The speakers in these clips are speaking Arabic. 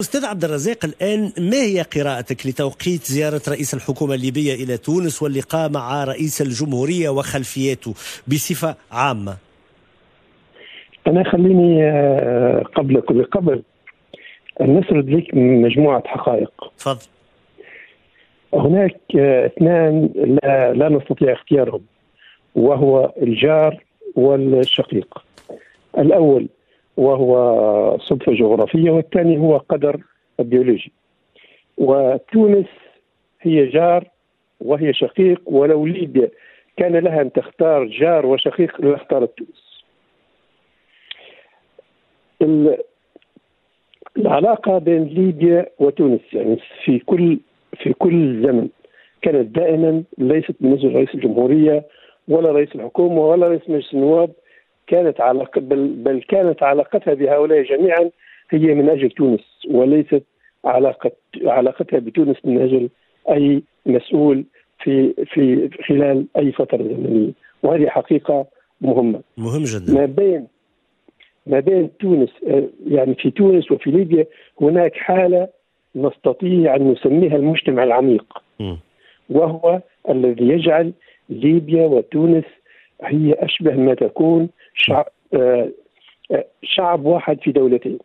أستاذ عبد الرزاق الآن ما هي قراءتك لتوقيت زيارة رئيس الحكومة الليبية إلى تونس واللقاء مع رئيس الجمهورية وخلفياته بصفة عامة؟ أنا خليني آه، قبل كل قبل نسرد لك مجموعة حقائق. تفضل. هناك آه، اثنان لا, لا نستطيع اختيارهم وهو الجار والشقيق. الأول وهو صدفة جغرافية والثاني هو قدر البيولوجي وتونس هي جار وهي شقيق ولو ليبيا كان لها أن تختار جار وشقيق لاختارت تونس. العلاقة بين ليبيا وتونس يعني في كل في كل زمن كانت دائما ليست أجل رئيس الجمهورية ولا رئيس الحكومة ولا رئيس مجلس النواب كانت علاقة بل, بل كانت علاقتها بهؤلاء جميعا هي من أجل تونس وليست علاقة علاقتها بتونس من أجل أي مسؤول في في خلال أي فترة زمنية. وهذه حقيقة مهمة. مهم جدا. ما بين ما بين تونس يعني في تونس وفي ليبيا هناك حالة نستطيع أن نسميها المجتمع العميق. م. وهو الذي يجعل ليبيا وتونس هي أشبه ما تكون شعب, آه، آه، شعب واحد في دولتين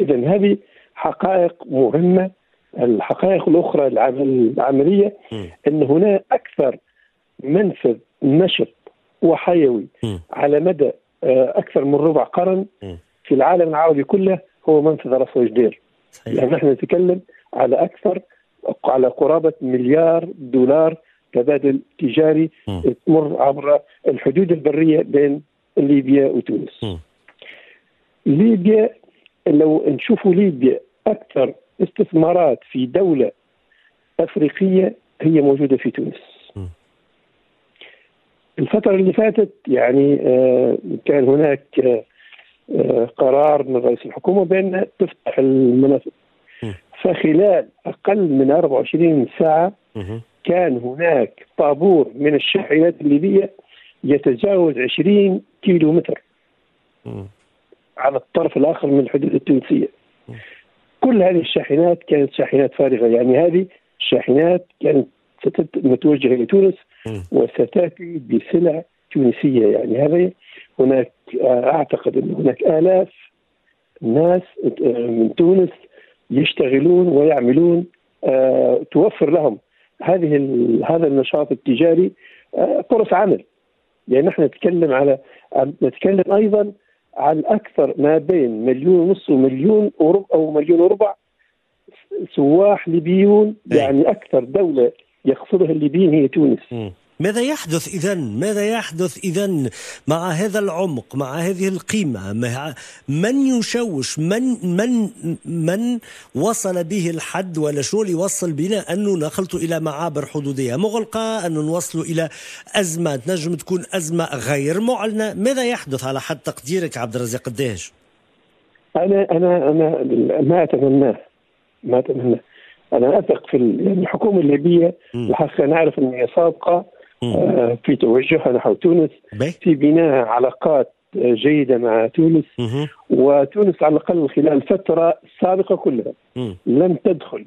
إذا هذه حقائق مهمة الحقائق الأخرى العملية. أن هنا أكثر منفذ نشط وحيوي. على مدى آه، أكثر من ربع قرن. في العالم العربي كله هو منفذ رأس وجدير يعني نحن نتكلم على أكثر على قرابة مليار دولار تبادل تجاري م. تمر عبر الحدود البرية بين ليبيا وتونس م. ليبيا لو نشوفوا ليبيا أكثر استثمارات في دولة أفريقية هي موجودة في تونس م. الفترة اللي فاتت يعني آه، كان هناك آه، آه، قرار من رئيس الحكومة بأن تفتح المنافذ. فخلال أقل من 24 ساعة مهم. كان هناك طابور من الشاحنات الليبية يتجاوز 20 كيلو متر م. على الطرف الآخر من الحدود التونسية كل هذه الشاحنات كانت شاحنات فارغة يعني هذه الشاحنات كانت متوجهة إلى تونس م. وستأتي بسلع تونسية يعني هذا هناك آه، أعتقد أن هناك آلاف ناس آه، من تونس يشتغلون ويعملون آه، توفر لهم هذه هذا النشاط التجاري آه، فرص عمل يعني نحن نتكلم على نتكلم أيضا عن أكثر ما بين مليون ونص ومليون وربع أو مليون وربع سواح ليبيون أي. يعني أكثر دولة يقصدها الليبيين هي تونس. ماذا يحدث إذا ماذا يحدث إذا مع هذا العمق مع هذه القيمة؟ مع من يشوش؟ من من من وصل به الحد ولا شو اللي يوصل بنا أنه نخلط إلى معابر حدودية؟ مغلقة أنه نوصل إلى أزمة تنجم تكون أزمة غير معلنة. ماذا يحدث على حد تقديرك عبد الرزاق الدهش؟ أنا أنا أنا ما اتمناه ما اتمناه أنا أثق في يعني الحكومة الليبية مم. الحقيقة نعرف ان هي صادقه مم. آه، في توجهها نحو تونس في بناء علاقات آه، جيدة مع تونس. وتونس على الأقل خلال الفترة السابقه كلها. لم تدخل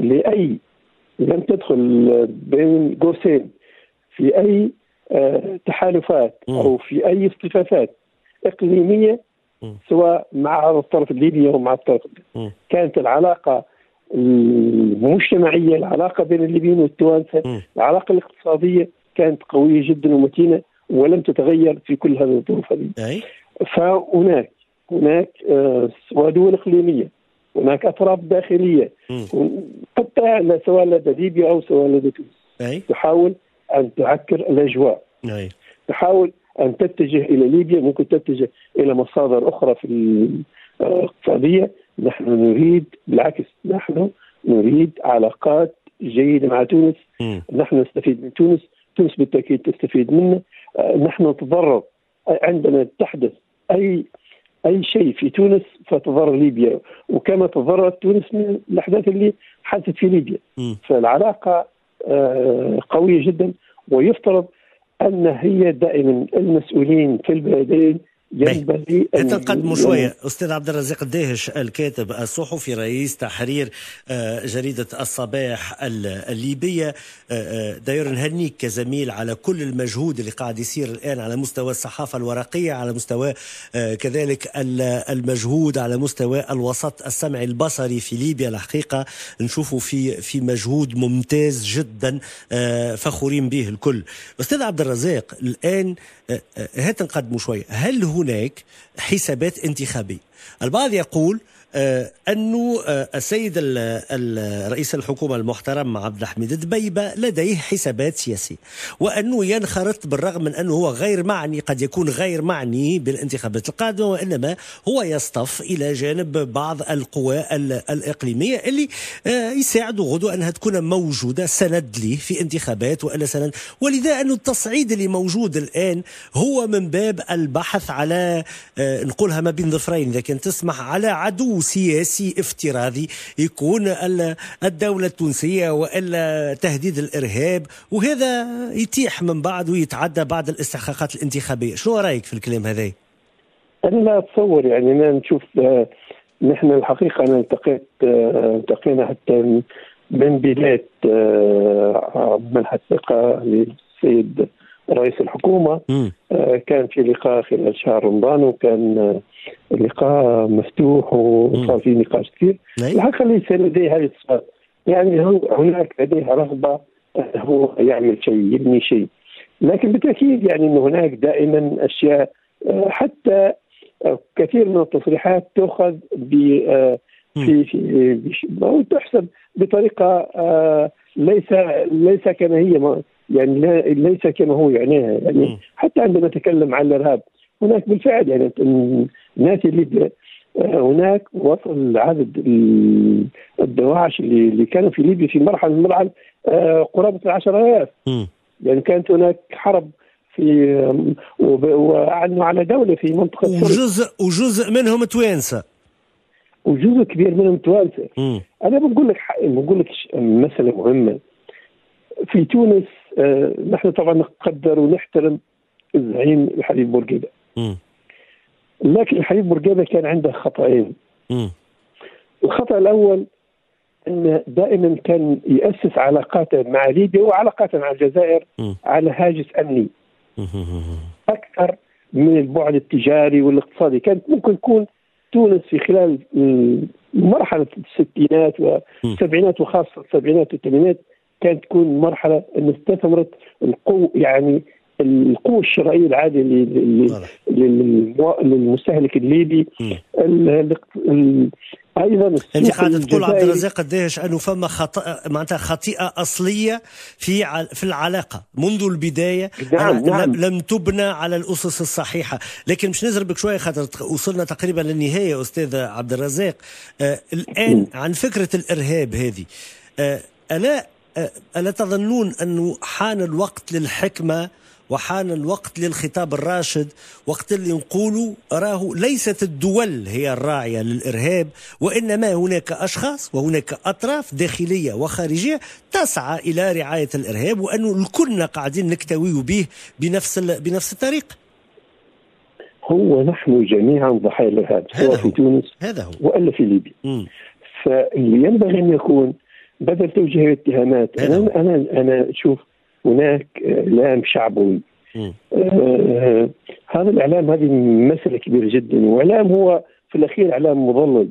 لأي لم تدخل آه، بين قوسين في أي آه، تحالفات. أو في أي اصطفافات إقليمية. سواء مع الطرف الليبي أو مع الطرف. كانت العلاقة المجتمعية العلاقة بين الليبيين والتوانسة. العلاقة الاقتصادية كانت قوية جدا ومتينة ولم تتغير في كل هذه الظروف هذه. فهناك هناك آه، سواء دول إقليمية هناك أطراف داخلية. مم. حتى سواء لدى ليبيا أو سواء لدى تونس. تحاول أن تعكر الأجواء. أي. تحاول أن تتجه إلى ليبيا ممكن تتجه إلى مصادر أخرى في الاقتصادية. نحن نريد بالعكس نحن نريد علاقات جيدة مع تونس. مم. نحن نستفيد من تونس. تونس بالتأكيد تستفيد منا آه، نحن نتضرر عندما تحدث أي أي شيء في تونس فتضر ليبيا. وكما تضررت تونس من الأحداث اللي حدثت في ليبيا. فالعلاقة آه، قوية جدا. ويفترض أن هي دائما المسؤولين في البلدين ينبغي نقدموا شوية. أستاذ عبد الرزاق الداهش الكاتب الصحفي رئيس تحرير آه، جريدة الصباح الليبية. آه، آه، داير نهنيك كزميل على كل المجهود اللي قاعد يصير الآن على مستوى الصحافة الورقية على مستوى كذلك المجهود على مستوى الوسط السمعي البصري في ليبيا. الحقيقة نشوفوا في في مجهود ممتاز جدا فخورين به الكل. أستاذ عبد الرزاق الآن هات نقدموا شوية. هل هناك حسابات انتخابية. البعض يقول آه، أنه آه، السيد رئيس الحكومة المحترم عبد الحميد دبيبة لديه حسابات سياسية وأنه ينخرط بالرغم من أنه هو غير معني قد يكون غير معني بالانتخابات القادمة وإنما هو يصطف إلى جانب بعض القوى الإقليمية اللي آه، يساعدوا غدوة أنها تكون موجودة سند لي في انتخابات وإلا سند. ولذا أنه التصعيد اللي موجود الآن هو من باب البحث على نقولها ما بين ظفرين إذا كان تسمح على عدو سياسي افتراضي يكون الدولة التونسية وإلا تهديد الإرهاب وهذا يتيح من بعد ويتعدى بعد الاستحقاقات الانتخابية شو رأيك في الكلام هذا؟ أنا لا أتصور يعني أنا نشوف آه، نحن الحقيقة أنا التقيت آه، التقينا حتى من آه، منح الثقة للسيد رئيس الحكومة كان في لقاء خلال شهر رمضان وكان اللقاء مفتوح وصار في نقاش كثير. الحقيقة ليس لديه هذه الصفات يعني هناك لديه رغبة هو يعمل شيء يبني شيء. لكن بالتأكيد يعني انه هناك دائما أشياء آه، حتى آه، كثير من التصريحات تؤخذ ب آه، في في تحسب بطريقة ليس ليس كما هي. يعني ليس كما هو يعنيها. يعني حتى عندما نتكلم عن الإرهاب هناك بالفعل يعني الناس اللي هناك وصل عدد الدواعش اللي, كانوا في ليبيا في مرحلة من المراحل آه، قرابة العشرات يعني كانت هناك حرب في وعنوا على دولة في منطقة وجزء وجزء منهم توانسة. وجزء كبير منهم توانسة. أنا بقول لك بقول لك مساله مهمة. في تونس آه، نحن طبعا نقدر ونحترم الزعيم الحبيب بورقيبة. لكن الحبيب بورقيبة كان عنده خطأين. الخطأ الأول أن دائما كان يأسس علاقاته مع ليبيا وعلاقاته مع الجزائر على هاجس أمني. أكثر من البعد التجاري والاقتصادي. كانت ممكن تكون تونس في خلال مرحلة الستينات والسبعينات وخاصة السبعينات والثمانينات كانت تكون مرحلة أن استثمرت القوة يعني القوة الشرائية العادية للمستهلك الليبي. أيضا أنت قاعدة تقول عبد الرزاق قديش أنه فما خطأ معناتها خطيئة أصلية في في العلاقة. منذ البداية نعم نعم. لم تبنى على الأسس الصحيحة. لكن مش نزربك شوية خاطر وصلنا تقريبا للنهاية أستاذ عبد الرزاق. آه الآن عن فكرة الإرهاب هذه. آه الا ألا تظنون انه حان الوقت للحكمة وحان الوقت للخطاب الراشد؟ وقت اللي نقولوا راه ليست الدول هي الراعية للإرهاب وإنما هناك أشخاص وهناك أطراف داخلية وخارجية تسعى إلى رعاية الإرهاب وأنه الكلنا قاعدين نكتوي به بنفس بنفس الطريقة هو نحن جميعا ضحايا الإرهاب سواء في تونس هذا هو. وإلا في ليبيا. فاللي ينبغي أن يكون بدل توجيه الاتهامات. أنا, أنا أنا شوف هناك إعلام شعبوي آه هذا الإعلام هذه مسألة كبيرة جدا. وإعلام هو في الأخير إعلام مضلل.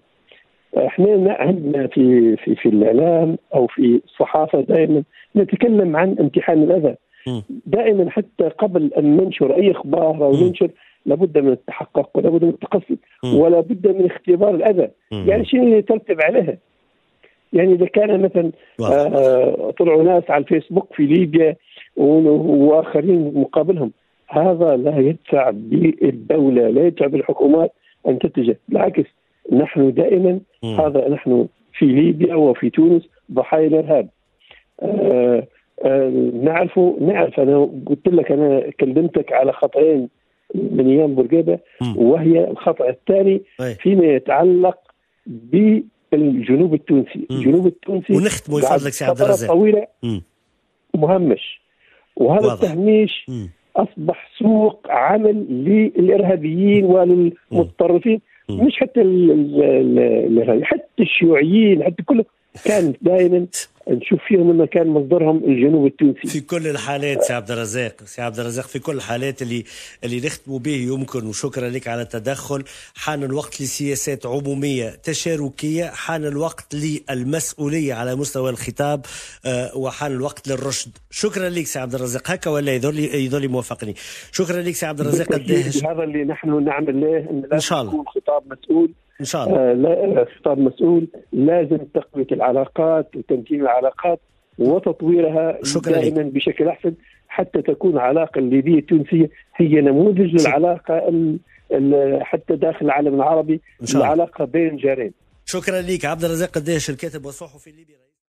إحنا عندنا في في في الإعلام أو في الصحافة دائما نتكلم عن امتحان الأذى. دائما حتى قبل أن ننشر أي أخبار أو ننشر لابد من التحقق ولابد من التقصي ولا بد من اختبار الأذى. يعني شنو يترتب عليها؟ يعني إذا كان مثلا آه طلعوا ناس على الفيسبوك في ليبيا وآخرين مقابلهم. هذا لا يدفع بالدولة لا يدفع بالحكومات أن تتجه. بالعكس نحن دائما م. هذا نحن في ليبيا وفي تونس ضحايا الإرهاب. آه آه نعرف نعرف. أنا قلت لك أنا كلمتك على خطأين من أيام بورقيبة وهي الخطأ الثاني فيما يتعلق ب الجنوب التونسي. الجنوب التونسي ونختم يفضلك سي عبد الرزاق. طويلة مهمش وهذا واضح. التهميش أصبح سوق عمل للإرهابيين وللمتطرفين مش حتى الإرهابيين حتى الشيوعيين حتى كله كان دائما نشوف فيهم انه كان مصدرهم الجنوب التونسي. في كل الحالات سي عبد الرزاق. سي عبد الرزاق في كل الحالات اللي اللي نختموا به يمكن وشكرا لك على التدخل. حان الوقت لسياسات عمومية تشاركية حان الوقت للمسؤولية على مستوى الخطاب آه، وحان الوقت للرشد. شكرا لك سي عبد الرزاق. هكا ولا يظل يظل موافقني. شكرا لك سي عبد الرزاق هذا اللي نحن نعمل له إن شاء الله. خطاب مسؤول. إن شاء الله. آه لا خطاب مسؤول. لازم تقوية العلاقات وتمكين العلاقات وتطويرها شكرا دائما لك. بشكل أحسن حتى تكون العلاقه الليبية التونسية هي نموذج للعلاقة حتى داخل العالم العربي العلاقة بين جارين. شكرا لك. عبد الرزاق قديش الكاتب والصحفي الليبي.